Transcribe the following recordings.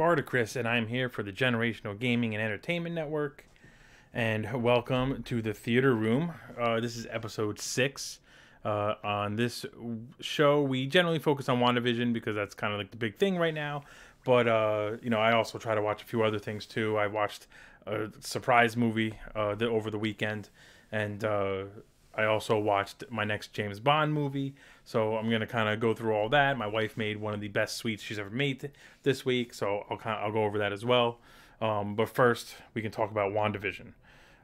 Spartacris, and I'm here for the Generational Gaming and Entertainment Network. And welcome to the Theater Room. Uh, this is episode six. Uh, on this show, we generally focus on WandaVision because that's kind of like the big thing right now. But, uh, you know, I also try to watch a few other things too. I watched a surprise movie uh, the, over the weekend, and uh, I also watched my next James Bond movie, so I'm gonna kind of go through all that. My wife made one of the best sweets she's ever made th- this week, so I'll kind I'll go over that as well. Um, but first, we can talk about Wandavision.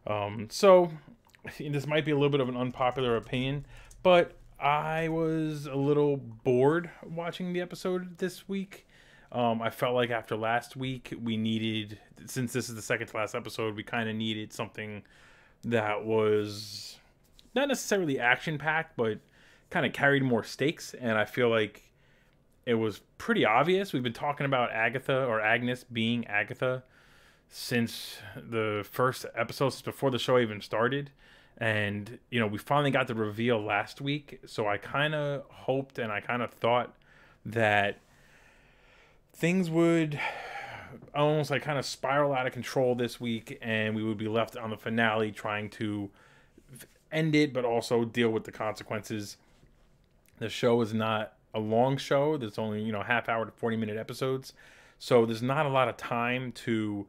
Um, so this might be a little bit of an unpopular opinion, but I was a little bored watching the episode this week. Um, I felt like after last week, we needed, since this is the second to last episode, we kind of needed something that was not necessarily action packed, but kind of carried more stakes. And I feel like it was pretty obvious. We've been talking about Agatha or Agnes being Agatha since the first episode, since before the show even started. And, you know, we finally got the reveal last week. So I kind of hoped and I kind of thought that things would almost like kind of spiral out of control this week and we would be left on the finale trying to end it, but also deal with the consequences. The show is not a long show. There's only you know half hour to forty minute episodes, so there's not a lot of time to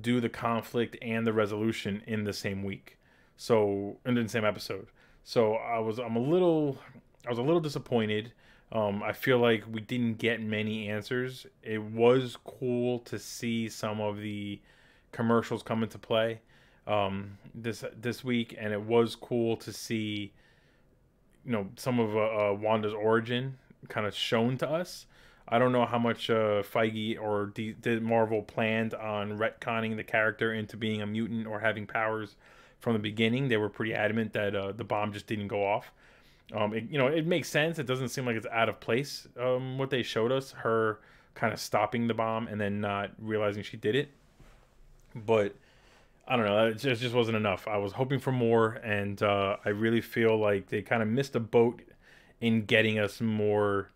do the conflict and the resolution in the same week. So in the same episode. So I was I'm a little I was a little disappointed. Um, I feel like we didn't get many answers. It was cool to see some of the commercials come into play um, this this week, and it was cool to see, you know, some of uh, uh, Wanda's origin kind of shown to us. I don't know how much uh, Feige or D- did Marvel planned on retconning the character into being a mutant or having powers from the beginning. They were pretty adamant that uh, the bomb just didn't go off. Um, it, you know, it makes sense. It doesn't seem like it's out of place. Um, what they showed us, her kind of stopping the bomb and then not realizing she did it. But I don't know. It just, just wasn't enough. I was hoping for more, and uh, I really feel like they kind of missed a boat in getting us more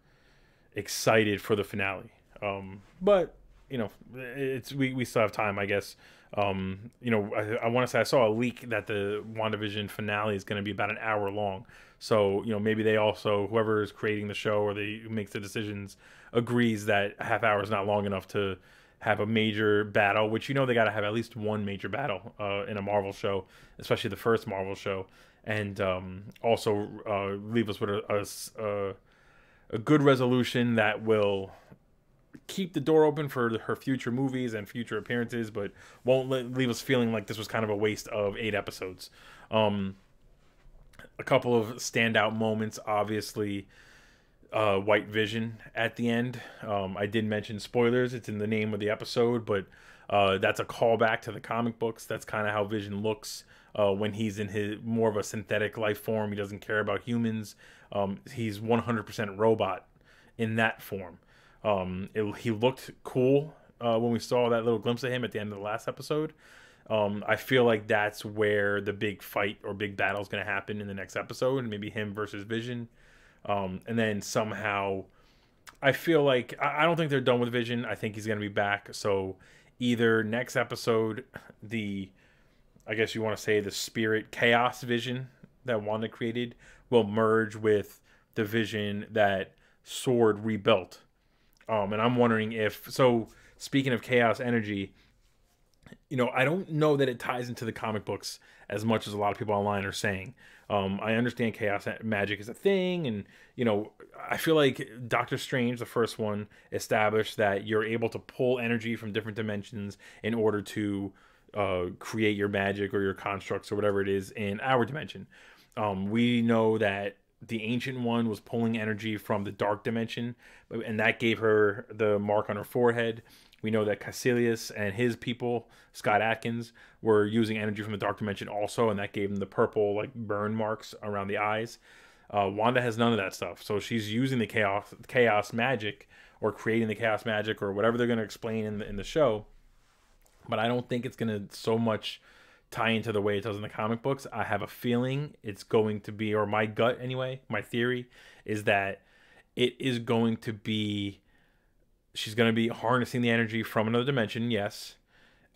excited for the finale. Um, but you know, it's we, we still have time, I guess. Um, you know, I, I want to say I saw a leak that the WandaVision finale is going to be about an hour long. So you know, maybe they also whoever is creating the show or they makes the decisions agrees that half hour is not long enough to have a major battle, which you know they got to have at least one major battle uh, in a Marvel show, especially the first Marvel show, and um, also uh, leave us with a, a, a good resolution that will keep the door open for her future movies and future appearances, but won't leave us feeling like this was kind of a waste of eight episodes. Um, a couple of standout moments, obviously uh, White Vision at the end. Um, I did mention spoilers; it's in the name of the episode, but uh, that's a callback to the comic books. That's kind of how Vision looks uh, when he's in his more of a synthetic life form. He doesn't care about humans. Um, he's 100% robot in that form. Um, it, he looked cool uh, when we saw that little glimpse of him at the end of the last episode. Um, I feel like that's where the big fight or big battle is going to happen in the next episode, maybe him versus Vision. Um, and then somehow, I feel like I, I don't think they're done with Vision. I think he's gonna be back. So either next episode, the I guess you want to say the spirit chaos vision that Wanda created will merge with the vision that Sword rebuilt. Um, and I'm wondering if so. Speaking of chaos energy, you know, I don't know that it ties into the comic books as much as a lot of people online are saying. Um, I understand chaos magic is a thing, and you know, I feel like Doctor Strange, the first one, established that you're able to pull energy from different dimensions in order to uh, create your magic or your constructs or whatever it is in our dimension. Um, we know that the ancient one was pulling energy from the dark dimension, and that gave her the mark on her forehead. We know that Kaecilius and his people, Scott Adkins, were using energy from the dark dimension also, and that gave them the purple like burn marks around the eyes. Uh, Wanda has none of that stuff, so she's using the chaos chaos magic or creating the chaos magic or whatever they're going to explain in the, in the show. But I don't think it's going to so much tie into the way it does in the comic books. I have a feeling it's going to be, or my gut anyway, my theory is that it is going to be she's going to be harnessing the energy from another dimension, yes.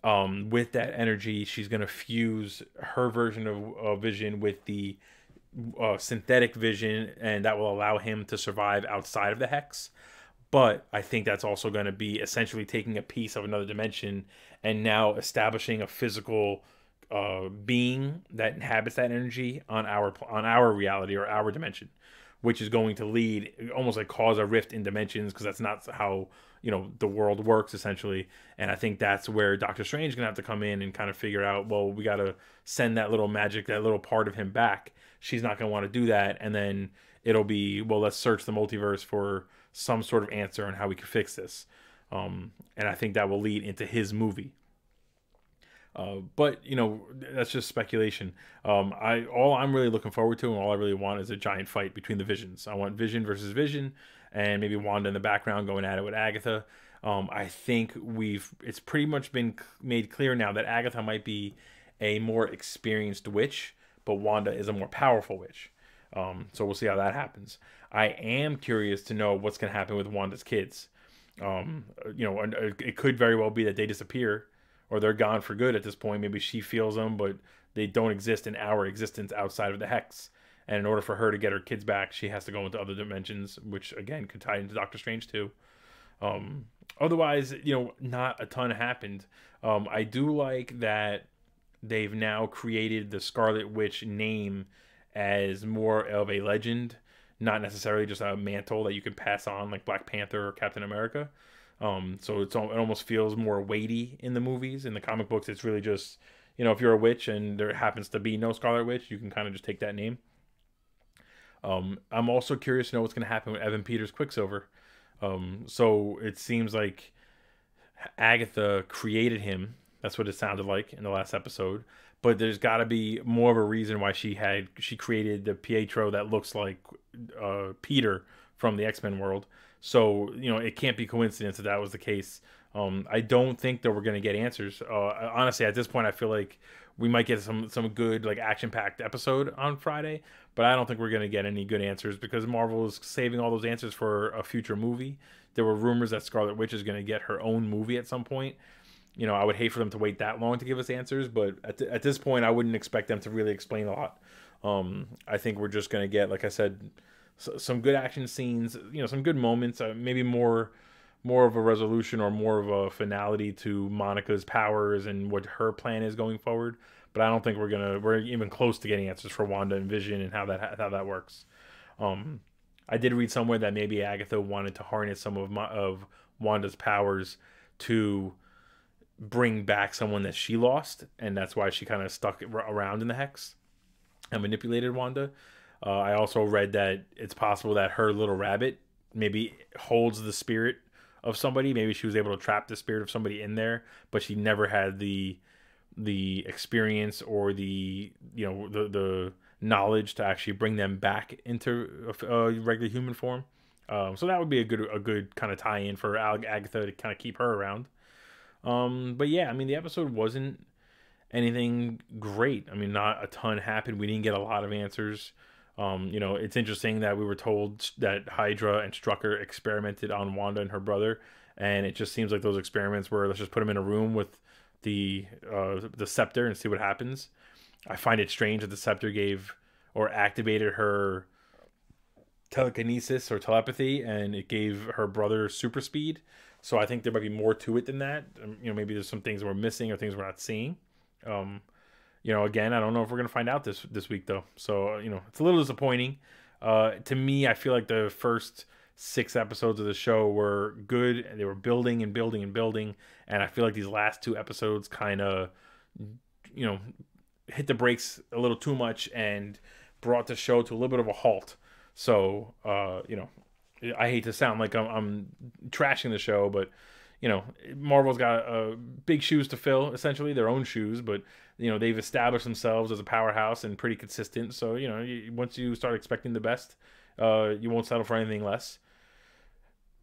Um, with that energy, she's going to fuse her version of, Vision with the uh, synthetic Vision, and that will allow him to survive outside of the hex. But I think that's also going to be essentially taking a piece of another dimension and now establishing a physical uh, being that inhabits that energy on our on our reality or our dimension, which is going to lead almost like cause a rift in dimensions because that's not how you know the world works essentially. And I think that's where Doctor Strange is gonna have to come in and kind of figure out. Well, we got to send that little magic, that little part of him back. She's not gonna want to do that, and then it'll be well, let's search the multiverse for some sort of answer on how we can fix this. Um, and I think that will lead into his movie. Uh, but you know that's just speculation. Um, I all I'm really looking forward to, and all I really want is a giant fight between the visions. I want Vision versus Vision, and maybe Wanda in the background going at it with Agatha. Um, I think we've it's pretty much been made clear now that Agatha might be a more experienced witch, but Wanda is a more powerful witch. Um, so we'll see how that happens. I am curious to know what's going to happen with Wanda's kids. Um, you know, it could very well be that they disappear or they're gone for good at this point. Maybe she feels them, but they don't exist in our existence outside of the hex. And in order for her to get her kids back, she has to go into other dimensions, which again could tie into Doctor Strange too. Um, otherwise, you know, not a ton happened. Um, I do like that they've now created the Scarlet Witch name as more of a legend, not necessarily just a mantle that you can pass on like Black Panther or Captain America. Um, so it's it almost feels more weighty in the movies. In the comic books, it's really just you know if you're a witch and there happens to be no Scarlet Witch, you can kind of just take that name. Um, I'm also curious to know what's going to happen with Evan Peters Quicksilver. Um, so it seems like Agatha created him. That's what it sounded like in the last episode. But there's got to be more of a reason why she had she created the Pietro that looks like uh, Peter from the X Men world. So you know, it can't be coincidence that that was the case. Um, I don't think that we're gonna get answers. Uh, honestly, at this point, I feel like we might get some some good like action packed episode on Friday, but I don't think we're gonna get any good answers because Marvel is saving all those answers for a future movie. There were rumors that Scarlet Witch is gonna get her own movie at some point. You know, I would hate for them to wait that long to give us answers, but at, th- at this point, I wouldn't expect them to really explain a lot. Um, I think we're just gonna get, like I said, some good action scenes, you know, some good moments, uh, maybe more more of a resolution or more of a finality to Monica's powers and what her plan is going forward. But I don't think we're gonna we're even close to getting answers for Wanda and Vision and how that how that works. Um, I did read somewhere that maybe Agatha wanted to harness some of my, of Wanda's powers to bring back someone that she lost, and that's why she kind of stuck around in the hex and manipulated Wanda. Uh, I also read that it's possible that her little rabbit maybe holds the spirit of somebody. Maybe she was able to trap the spirit of somebody in there, but she never had the the experience or the you know the the knowledge to actually bring them back into a, a regular human form. Um, so that would be a good a good kind of tie in for Agatha to kind of keep her around. Um, but yeah, I mean the episode wasn't anything great. I mean, not a ton happened. We didn't get a lot of answers. Um, you know, it's interesting that we were told that Hydra and Strucker experimented on Wanda and her brother, and it just seems like those experiments were let's just put them in a room with the uh, the scepter and see what happens. I find it strange that the scepter gave or activated her telekinesis or telepathy, and it gave her brother super speed. So I think there might be more to it than that. Um, you know, maybe there's some things we're missing or things we're not seeing. Um, you know, again, I don't know if we're gonna find out this this week though. So you know, it's a little disappointing. Uh, to me, I feel like the first six episodes of the show were good. They were building and building and building, and I feel like these last two episodes kind of, you know, hit the brakes a little too much and brought the show to a little bit of a halt. So, uh, you know, I hate to sound like I'm, I'm trashing the show, but you know, Marvel's got uh, big shoes to fill, essentially their own shoes, but you know they've established themselves as a powerhouse and pretty consistent. So you know, you, once you start expecting the best, uh, you won't settle for anything less.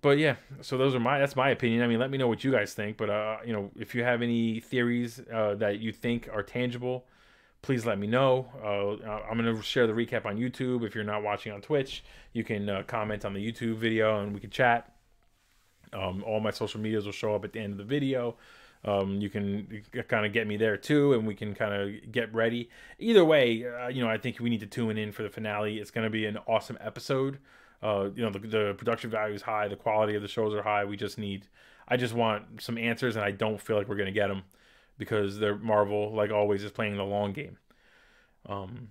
But yeah, so those are my that's my opinion. I mean, let me know what you guys think. But uh, you know, if you have any theories uh, that you think are tangible, please let me know. Uh, I'm going to share the recap on YouTube. If you're not watching on Twitch, you can uh, comment on the YouTube video and we can chat. Um, all my social medias will show up at the end of the video. Um, you can kind of get me there too, and we can kind of get ready. Either way, uh, you know, I think we need to tune in for the finale. It's going to be an awesome episode. Uh, you know, the, the production value is high, the quality of the shows are high. We just need, I just want some answers, and I don't feel like we're going to get them because they're Marvel, like always, is playing the long game. Um,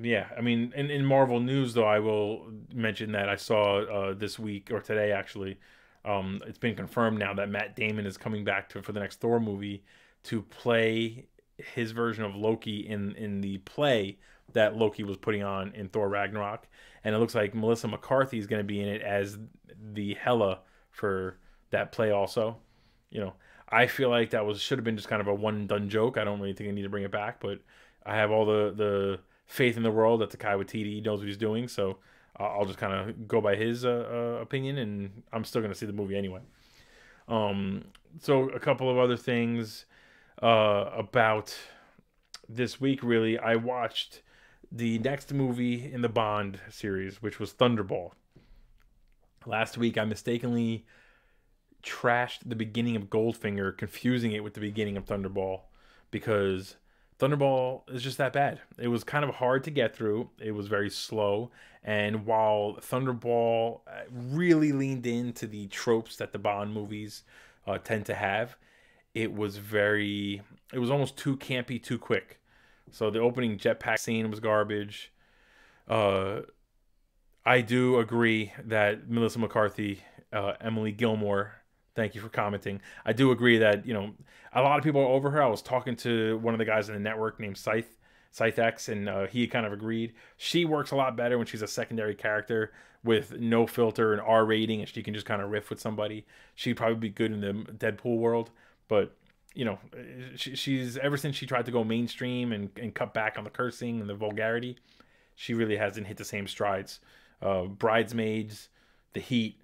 yeah, I mean, in, in Marvel news though, I will mention that I saw uh, this week or today actually um, it's been confirmed now that Matt Damon is coming back to for the next Thor movie to play his version of Loki in in the play that Loki was putting on in Thor Ragnarok, and it looks like Melissa McCarthy is going to be in it as the Hela for that play also. You know, I feel like that was should have been just kind of a one and done joke. I don't really think I need to bring it back, but I have all the the faith in the world that Taika Waititi knows what he's doing, so I'll just kind of go by his uh, uh, opinion, and I'm still gonna see the movie anyway. Um, so a couple of other things uh, about this week. Really, I watched the next movie in the Bond series, which was Thunderball. Last week, I mistakenly trashed the beginning of Goldfinger, confusing it with the beginning of Thunderball, because Thunderball is just that bad. It was kind of hard to get through. It was very slow. And while Thunderball uh, really leaned into the tropes that the Bond movies uh, tend to have, it was very, it was almost too campy, too quick. So the opening jetpack scene was garbage. Uh, I do agree that Melissa McCarthy, uh, Emily Gilmore, Thank you for commenting. I do agree that you know a lot of people are over her. I was talking to one of the guys in the network named Scythe, Scythex, and uh, he kind of agreed. She works a lot better when she's a secondary character with no filter and R rating, and she can just kind of riff with somebody. She'd probably be good in the Deadpool world, but you know, she, she's ever since she tried to go mainstream and, and cut back on the cursing and the vulgarity, she really hasn't hit the same strides. Uh, Bridesmaids, The Heat,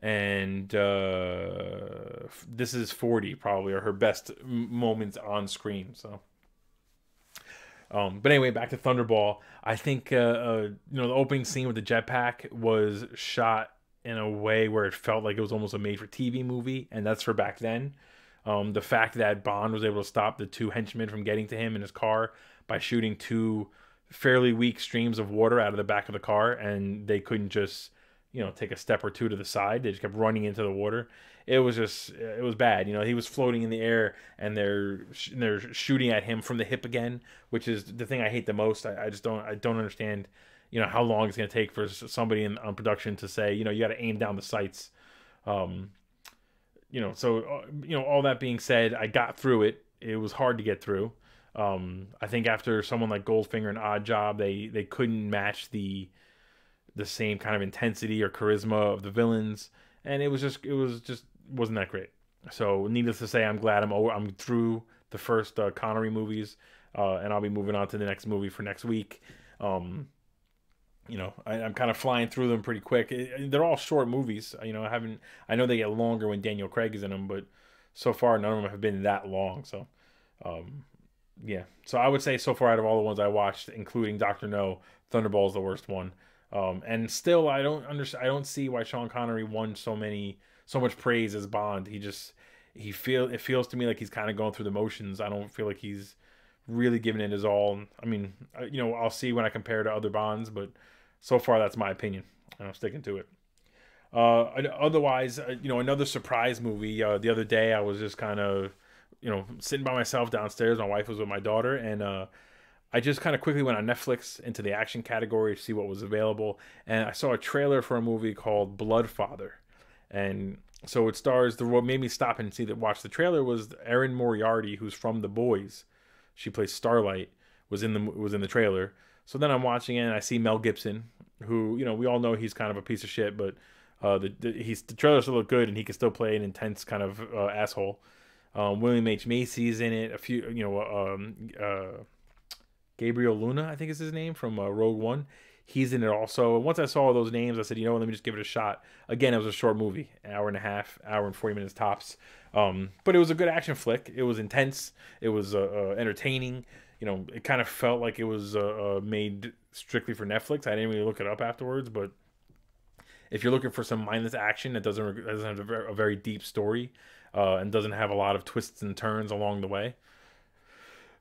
and uh, this is 40 probably are her best moments on screen so. Um, but anyway back to thunderball. I think uh, uh, you know the opening scene with the jetpack was shot in a way where it felt like it was almost a made for tv movie and that's for back then. Um, the fact that bond was able to stop the two henchmen from getting to him in his car by shooting two fairly weak streams of water out of the back of the car and they couldn't just you know take a step or two to the side. They just kept running into the water. It was just it was bad. You know he was floating in the air and they're they're shooting at him from the hip again, which is the thing I hate the most. I, I just don't I don't understand. You know how long it's going to take for somebody in on production to say you know you got to aim down the sights. Um, you know so uh, you know all that being said, I got through it. It was hard to get through. Um, I think after someone like Goldfinger and Oddjob, they they couldn't match the the same kind of intensity or charisma of the villains, and it was just it was just wasn't that great. So needless to say, I'm glad I'm over, I'm through the first uh, Connery movies, uh, and I'll be moving on to the next movie for next week. Um, you know, I, am kind of flying through them pretty quick. It, they're all short movies. You know, I haven't. I know they get longer when Daniel Craig is in them, but so far none of them have been that long. So, um, yeah. So I would say so far out of all the ones I watched, including Doctor No, Thunderball is the worst one. Um, and still, I don't understand. I don't see why Sean Connery won so many, so much praise as Bond. He just, he feel it feels to me like he's kind of going through the motions. I don't feel like he's really giving it his all. I mean, you know, I'll see when I compare to other Bonds, but so far that's my opinion, and I'm sticking to it. Uh, otherwise, uh, you know, another surprise movie. Uh, the other day, I was just kind of, you know, sitting by myself downstairs. My wife was with my daughter, and uh, I just kind of quickly went on Netflix into the action category to see what was available, and I saw a trailer for a movie called Bloodfather, and so it stars the what made me stop and see that watch the trailer was Erin Moriarty, who's from The Boys. She plays Starlight. Was in the was in the trailer. So then I'm watching it and I see Mel Gibson, who you know we all know he's kind of a piece of shit, but uh, the, the he's the trailer still look good and he can still play an intense kind of uh, asshole. Um, William H Macy's in it. A few you know um, uh, Gabriel Luna, I think is his name from uh, Rogue One. He's in it also. And once I saw all those names, I said, you know what, let me just give it a shot. Again, it was a short movie, an hour and a half, hour and 40 minutes tops. Um, but it was a good action flick. It was intense. It was uh, uh, entertaining. You know, it kind of felt like it was uh, uh, made strictly for Netflix. I didn't really look it up afterwards, but If you're looking for some mindless action that doesn't doesn't have a very, a very deep story uh, and doesn't have a lot of twists and turns along the way,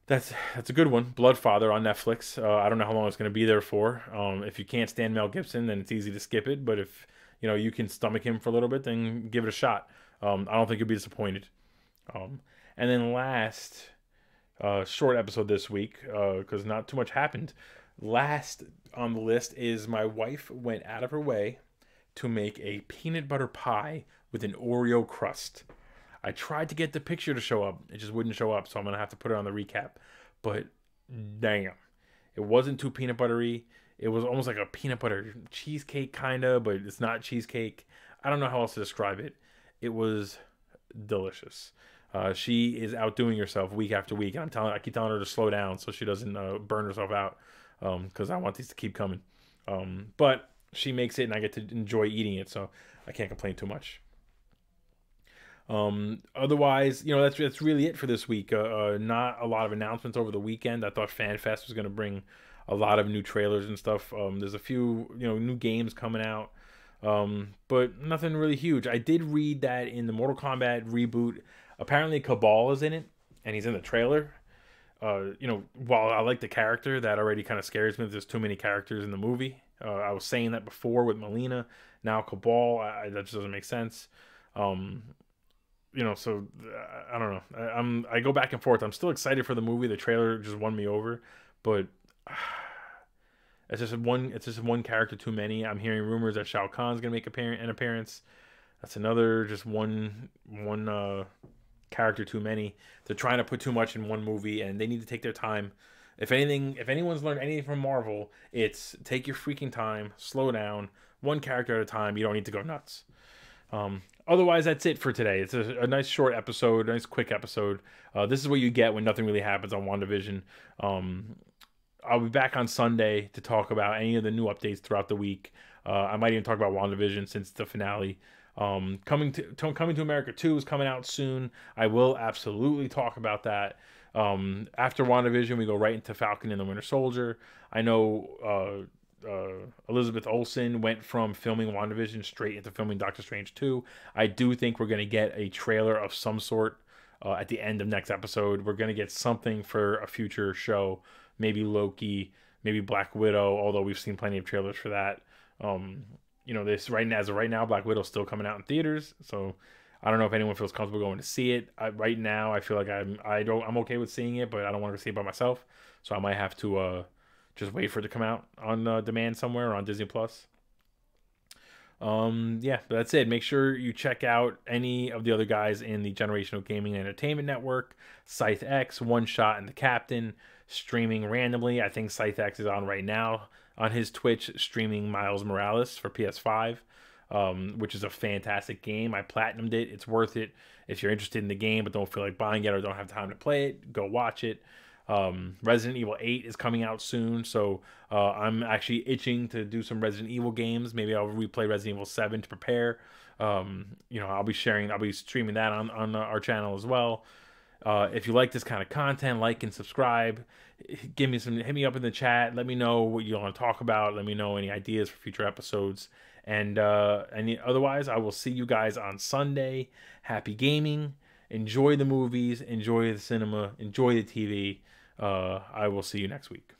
that's that's a good one. Bloodfather on Netflix. Uh, I don't know how long it's going to be there for. Um, if you can't stand Mel Gibson, then it's easy to skip it. But if you know you can stomach him for a little bit, then give it a shot. Um, I don't think you'll be disappointed. Um, and then last uh, short episode this week because uh, not too much happened. Last on the list is my wife went out of her way to make a peanut butter pie with an Oreo crust. I tried to get the picture to show up. It just wouldn't show up, so I'm gonna have to put it on the recap. But damn, it wasn't too peanut buttery. It was almost like a peanut butter cheesecake kinda, but it's not cheesecake. I don't know how else to describe it. It was delicious. Uh, she is outdoing herself week after week, and I'm telling, I keep telling her to slow down so she doesn't uh, burn herself out, because um, I want these to keep coming. Um, but she makes it, and I get to enjoy eating it, so I can't complain too much. Um, otherwise, you know, that's that's really it for this week. Uh, uh, not a lot of announcements over the weekend. I thought FanFest was going to bring a lot of new trailers and stuff. Um, there's a few, you know, new games coming out, um, but nothing really huge. I did read that in the Mortal Kombat reboot, apparently Kabal is in it, and he's in the trailer. Uh, you know, while I like the character, that already kind of scares me. There's too many characters in the movie. Uh, I was saying that before with Mileena. Now Kabal, I, that just doesn't make sense. Um, you know, so I don't know. I, am I go back and forth. I'm still excited for the movie. The trailer just won me over, but it's just one. It's just one character too many. I'm hearing rumors that Shao Kahn's gonna make an appearance. That's another just one one uh, character too many. They're trying to put too much in one movie, and they need to take their time. If anything, if anyone's learned anything from Marvel, it's take your freaking time, slow down, one character at a time. You don't need to go nuts. Um, otherwise, that's it for today. It's a, a nice short episode, nice quick episode. Uh, this is what you get when nothing really happens on WandaVision. Um, I'll be back on Sunday to talk about any of the new updates throughout the week. Uh, I might even talk about WandaVision since the finale. Um, coming to, to, coming to America 2 is coming out soon. I will absolutely talk about that. Um, after WandaVision, we go right into Falcon and the Winter Soldier. I know uh, uh, Elizabeth Olsen went from filming WandaVision straight into filming Doctor Strange 2. I do think we're going to get a trailer of some sort uh, at the end of next episode. We're going to get something for a future show, maybe Loki, maybe Black Widow, although we've seen plenty of trailers for that. Um, you know, this right now, as of right now, Black Widow's still coming out in theaters, so I don't know if anyone feels comfortable going to see it. I, right now, I feel like I'm I don't I'm okay with seeing it, but I don't want to see it by myself, so I might have to uh, just wait for it to come out on uh, demand somewhere on Disney Plus. Um, yeah, that's it. Make sure you check out any of the other guys in the Generational Gaming and Entertainment Network, Scythe X, One Shot, and the Captain streaming randomly. I think Scythe X is on right now on his Twitch, streaming Miles Morales for PS5, um, which is a fantastic game. I platinumed it. It's worth it. If you're interested in the game but don't feel like buying it or don't have time to play it, go watch it. Um, Resident Evil 8 is coming out soon, so uh, I'm actually itching to do some Resident Evil games. Maybe I'll replay Resident Evil 7 to prepare. Um, you know, I'll be sharing, I'll be streaming that on on our channel as well. Uh, if you like this kind of content, like and subscribe. Give me some, hit me up in the chat. Let me know what you want to talk about. Let me know any ideas for future episodes. And uh, any otherwise, I will see you guys on Sunday. Happy gaming. Enjoy the movies. Enjoy the cinema. Enjoy the TV. Uh, I will see you next week.